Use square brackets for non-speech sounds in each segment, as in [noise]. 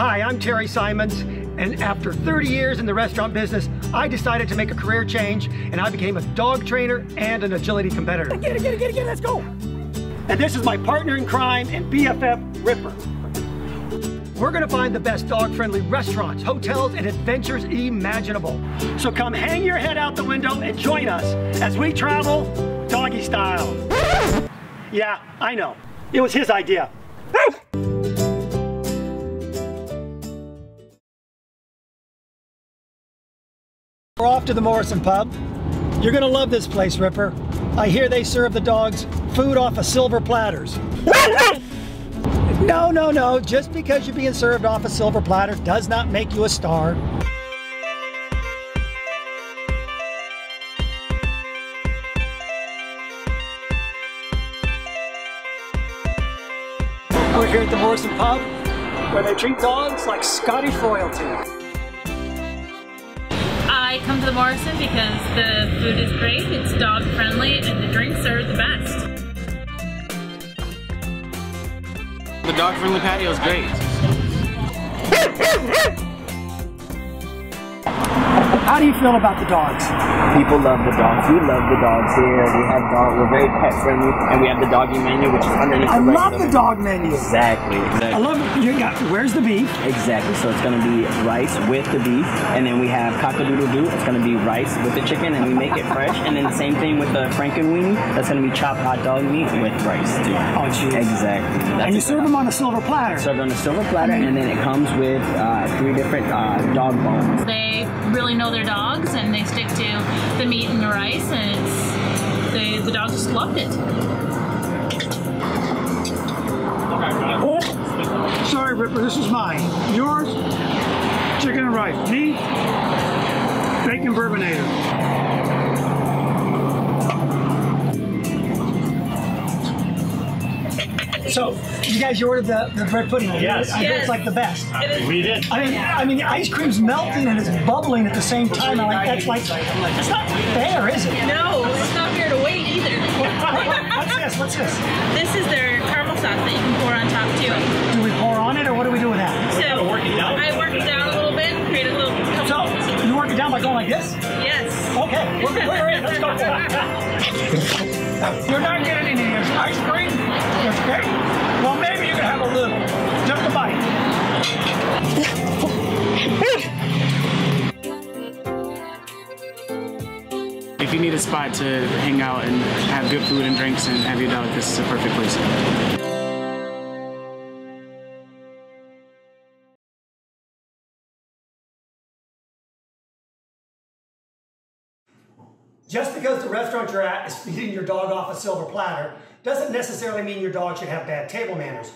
Hi, I'm Terry Simons, and after 30 years in the restaurant business, I decided to make a career change, and I became a dog trainer and an agility competitor. Get it, get it, get it, get it, let's go! And this is my partner in crime and BFF, Ripper. We're gonna find the best dog-friendly restaurants, hotels, and adventures imaginable. So come hang your head out the window and join us as we travel doggy style. Yeah, I know. It was his idea. We're off to the Morrison Pub. You're gonna love this place, Ripper. I hear they serve the dogs food off of silver platters. [laughs] no, no, no. Just because you're being served off a silver platter does not make you a star. We're here at the Morrison Pub, where they treat dogs like Scottish royalty. I come to the Morrison because the food is great, it's dog friendly, and the drinks are the best. The dog friendly patio is great. [laughs] How do you feel about the dogs? People love the dogs. We love the dogs here. We have dog. We're very pet friendly, and we have the doggy menu, which is underneath. I the love the regular- dog menu. Exactly. I Exactly. love it. You got, where's the beef? Exactly. So it's gonna be rice with the beef, and then we have cockadoodle doo. It's gonna be rice with the chicken, and we make it fresh. And then the same thing with the frankenweenie. That's gonna be chopped hot dog meat with rice too. Oh, jeez. Exactly. That's And you serve them on a silver platter. served on a silver platter, and then it comes with uh, three different uh, dog bones. They really know their dogs and they stick to the meat and the rice, and it's they, the dogs just loved it. Oh, sorry, Ripper, this is mine. Yours, chicken and rice. Me, bacon bourbonnator. So, you guys, you ordered the, the bread pudding. Yes. I bet Yes. it's like the best. We did. I mean, I mean, the ice cream's melting and it's bubbling at the same time. I'm like, that's like, that's not fair, is it? No, it's not fair to wait either. What's this? What's this? this is their caramel sauce that you can pour on top too. Do we pour on it or what do we do with that? So work it down? I work it down a little bit and create a little. So, you work it down by going like this? Yes. Okay, we're, we're in. Let's go. [laughs] You're not getting any ice cream? Great. Well, maybe you can have a little. Just a bite. If you need a spot to hang out and have good food and drinks and have your dog, this is a perfect place. Just because the restaurant you're at is feeding your dog off a silver platter doesn't necessarily mean your dog should have bad table manners.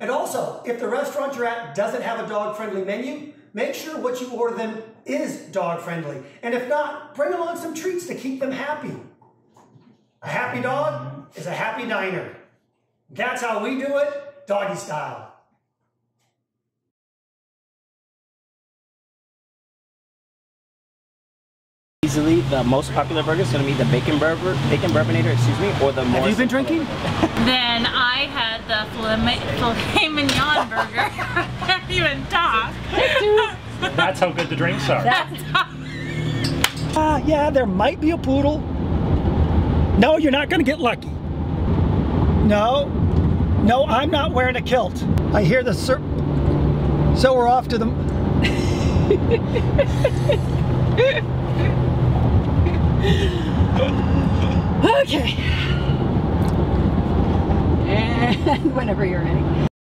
And also, if the restaurant you're at doesn't have a dog friendly menu, make sure what you order them is dog friendly. And if not, bring along some treats to keep them happy. A happy dog is a happy diner. That's how we do it, doggy style. Easily, the most popular burger is gonna be the bacon burger, bacon bourbonnator, excuse me, or the more. Have you been drinking? [laughs] Then I had the filet, filet mignon burger. I [laughs] can't even talk. [laughs] That's how good the drinks are. Ah, yeah, there might be a poodle. No, you're not going to get lucky. No, no, I'm not wearing a kilt. I hear the sir. So we're off to the. Okay. And [laughs] whenever you're ready.